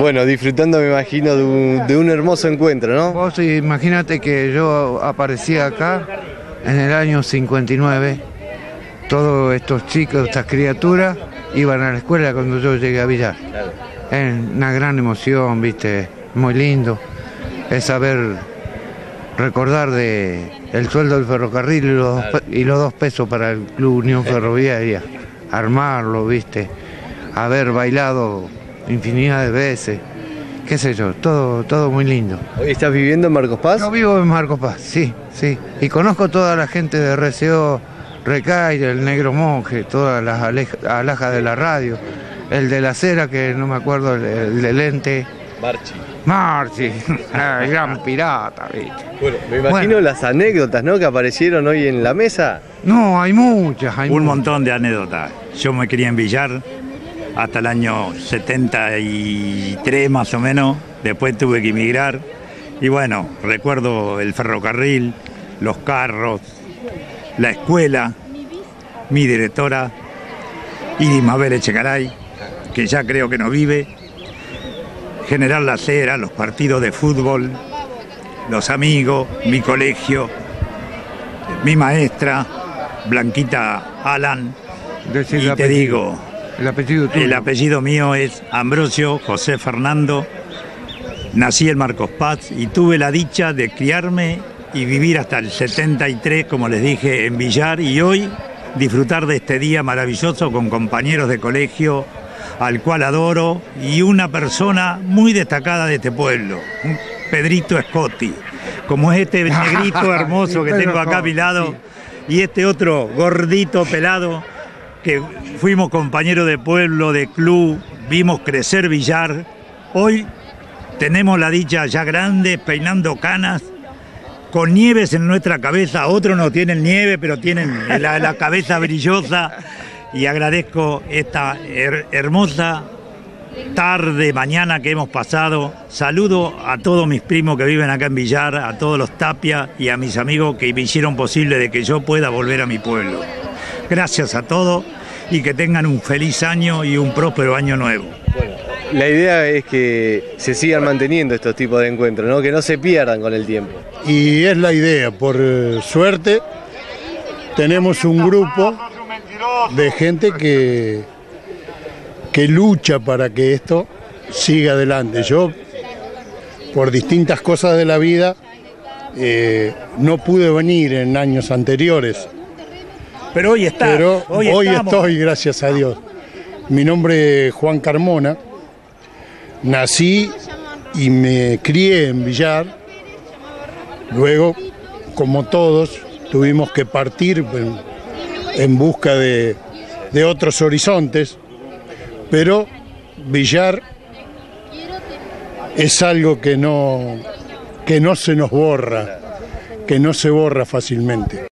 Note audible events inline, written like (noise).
Bueno, disfrutando me imagino de un, de un hermoso encuentro, ¿no? Vos imagínate que yo aparecí acá en el año 59, todos estos chicos, estas criaturas, iban a la escuela cuando yo llegué a Villar. Es una gran emoción, viste, muy lindo. Es saber recordar de el sueldo del ferrocarril y los, y los dos pesos para el Club Unión (laughs) Ferroviaria. Armarlo, viste, haber bailado infinidad de veces, qué sé yo, todo, todo muy lindo. ¿Hoy estás viviendo en Marcos Paz? Yo vivo en Marcos Paz, sí, sí. Y conozco toda la gente de RCO, Recaire, el Negro Monje, todas las alhajas de la radio, el de la cera, que no me acuerdo, el, el de lente. Marchi. Marchi, (laughs) el gran pirata, ¿viste? Bueno, me imagino Bueno. las anécdotas, ¿no? Que aparecieron hoy en la mesa. No, hay muchas, hay Un muchas. montón de anécdotas. Yo me crié en Villar hasta el año 73 más o menos. Después tuve que emigrar. Y bueno, recuerdo el ferrocarril, los carros, la escuela, mi directora, Iris Mabel Echegaray, que ya creo que no vive, General La Cera, los partidos de fútbol, los amigos, mi colegio, mi maestra, Blanquita Alan, Decir y te apellido. digo, El apellido tuyo. el apellido mío es Ambrosio José Fernando. Nací en Marcos Paz y tuve la dicha de criarme y vivir hasta el 73, como les dije, en Villar y hoy disfrutar de este día maravilloso con compañeros de colegio al cual adoro y una persona muy destacada de este pueblo, un Pedrito Scotti, como es este (laughs) negrito hermoso que tengo acá a mi lado y este otro gordito pelado que fuimos compañeros de pueblo, de club, vimos crecer Villar. Hoy tenemos la dicha ya grande, peinando canas, con nieves en nuestra cabeza. Otros no tienen nieve, pero tienen la, cabeza brillosa. Y agradezco esta her- hermosa tarde, mañana que hemos pasado. Saludo a todos mis primos que viven acá en Villar, a todos los Tapia y a mis amigos que me hicieron posible de que yo pueda volver a mi pueblo. Gracias a todos y que tengan un feliz año y un próspero año nuevo. La idea es que se sigan manteniendo estos tipos de encuentros, ¿no? Que no se pierdan con el tiempo. Y es la idea, por eh, suerte, tenemos un grupo de gente que, que lucha para que esto siga adelante. Yo, por distintas cosas de la vida, eh, no pude venir en años anteriores, Pero hoy está. pero hoy, estoy, gracias a Dios. Mi nombre es Juan Carmona, nací y me crié en Villar, luego, como todos, tuvimos que partir en, en busca de, de otros horizontes, pero Villar es algo que no, que no se nos borra, que no se borra fácilmente.